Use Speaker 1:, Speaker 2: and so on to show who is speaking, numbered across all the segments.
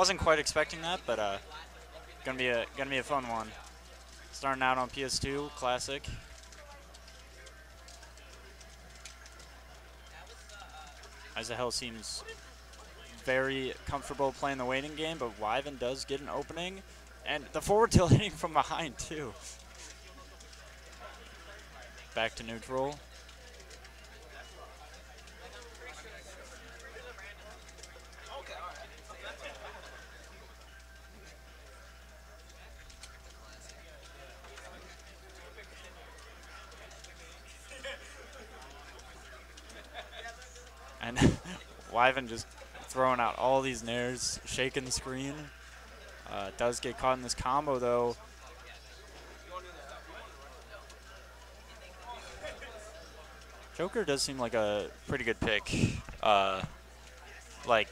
Speaker 1: wasn't quite expecting that, but uh, gonna be a gonna be a fun one. Starting out on PS2 Classic. Isohel seems very comfortable playing the waiting game, but Wyven does get an opening. And the forward tilt hitting from behind, too. Back to neutral. And Wyven just throwing out all these nairs, shaking the screen. Uh, does get caught in this combo though. Joker does seem like a pretty good pick. Uh, like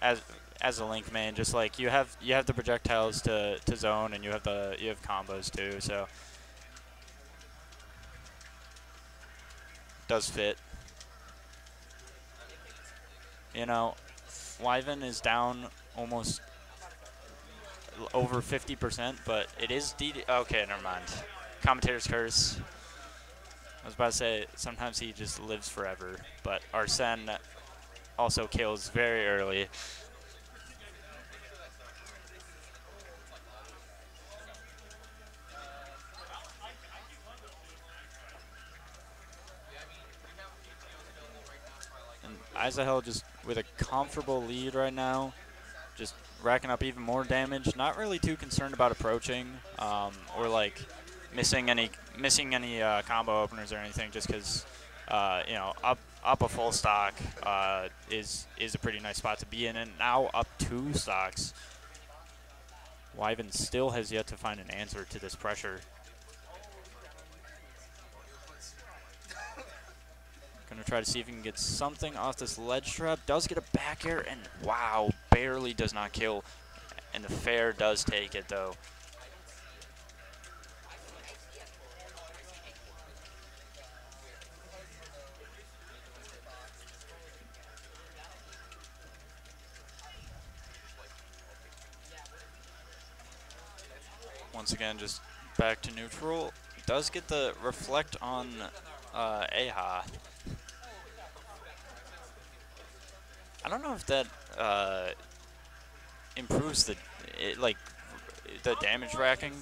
Speaker 1: as as a link man. just like you have you have the projectiles to, to zone and you have the you have combos too, so does fit. You know, Wyven is down almost over 50%, but it is DD. Okay, never mind. Commentator's curse. I was about to say, sometimes he just lives forever, but Arsene also kills very early. And Isohel just with a comfortable lead right now, just racking up even more damage. Not really too concerned about approaching um, or like missing any missing any uh, combo openers or anything, just because uh, you know up up a full stock uh, is is a pretty nice spot to be in, and now up two stocks. Wyven still has yet to find an answer to this pressure. Gonna try to see if he can get something off this ledge trap. Does get a back air, and wow, barely does not kill. And the fair does take it, though. Once again, just back to neutral. Does get the reflect on uh, Aha. I don't know if that uh, improves the it, like the damage racking.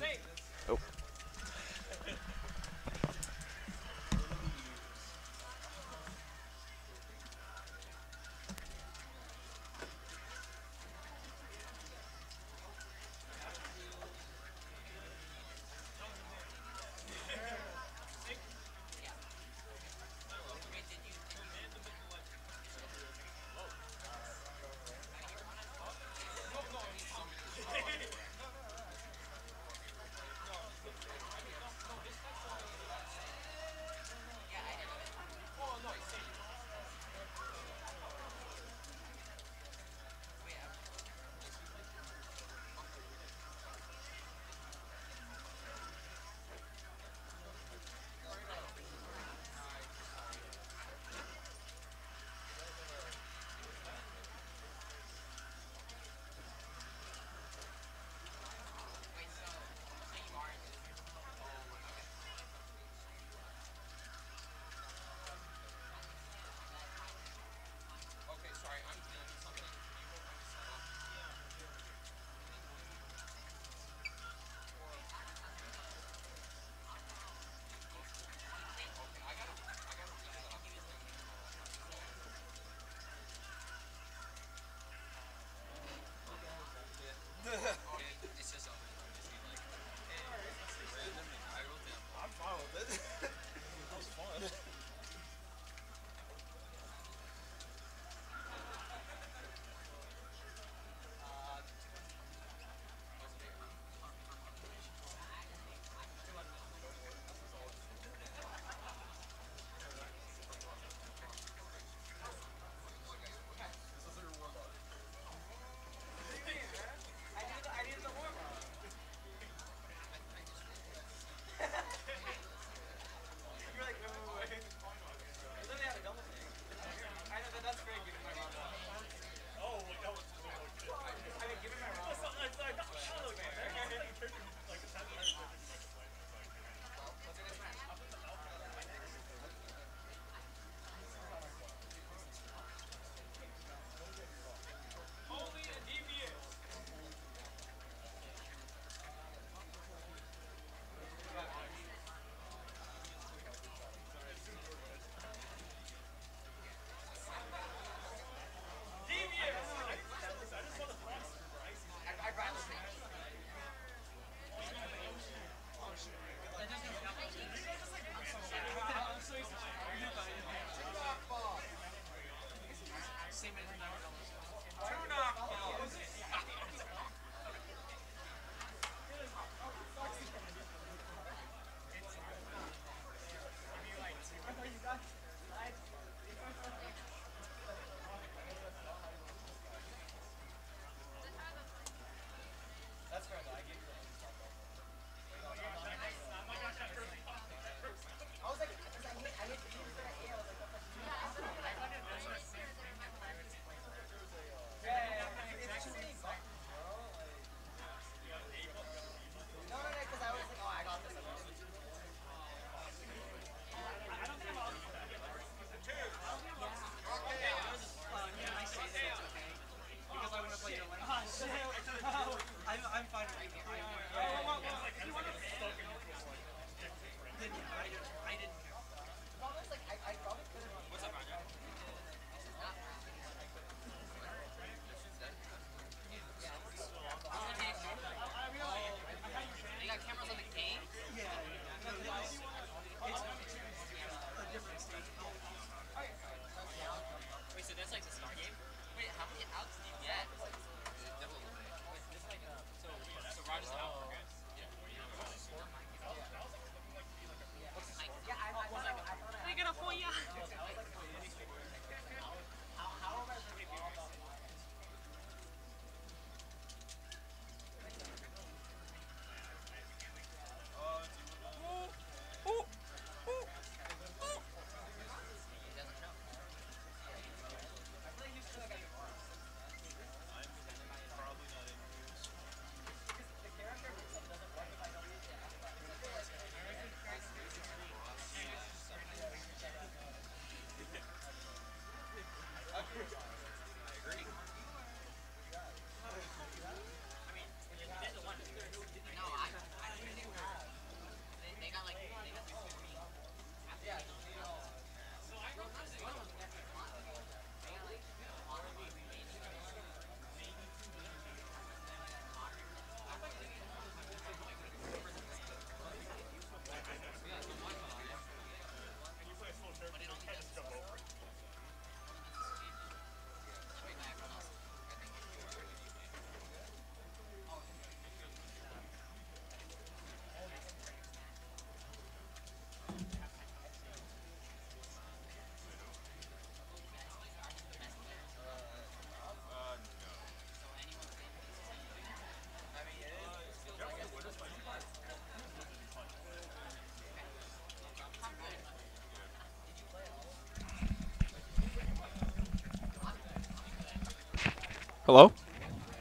Speaker 2: Hello?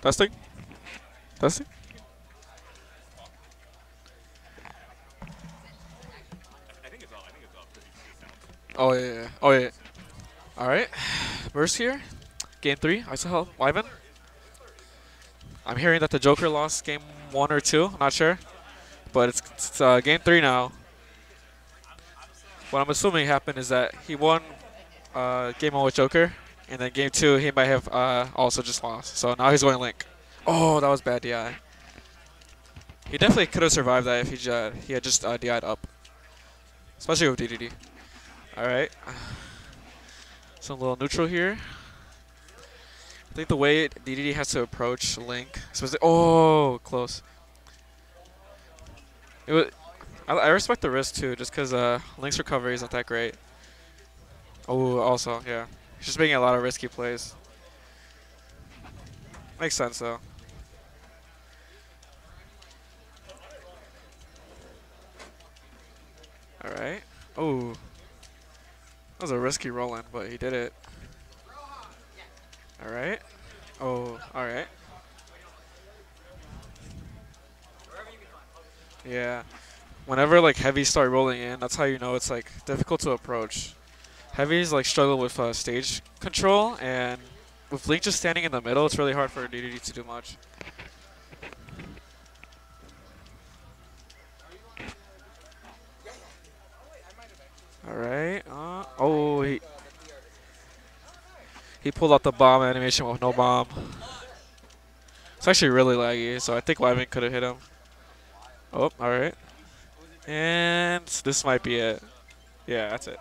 Speaker 2: Testing? Testing? Oh yeah, yeah. Oh yeah. All right, Burst here. Game three. I saw Wyven. I'm hearing that the Joker lost game one or two. I'm not sure, but it's, it's uh, game three now. What I'm assuming happened is that he won uh, game one with Joker, and then game two he might have uh, also just lost. So now he's going Link. Oh, that was bad DI. He definitely could have survived that if he, uh, he had just uh, DI'd up. Especially with DDD. Alright. Some little neutral here. I think the way DDD has to approach Link, oh, close. It was, I, I respect the risk too, just because uh, Link's recovery isn't that great. Oh, also yeah, he's just making a lot of risky plays. Makes sense though. All right. Oh. That was a risky roll-in, but he did it. Alright. Oh, alright. Yeah. Whenever like heavies start rolling in, that's how you know it's like difficult to approach. Heavies like struggle with uh, stage control, and with Link just standing in the middle, it's really hard for DDD to do much. Alright. Uh, oh, he, he pulled out the bomb animation with no bomb. It's actually really laggy, so I think Wyven could have hit him. Oh, alright. And this might be it. Yeah, that's it.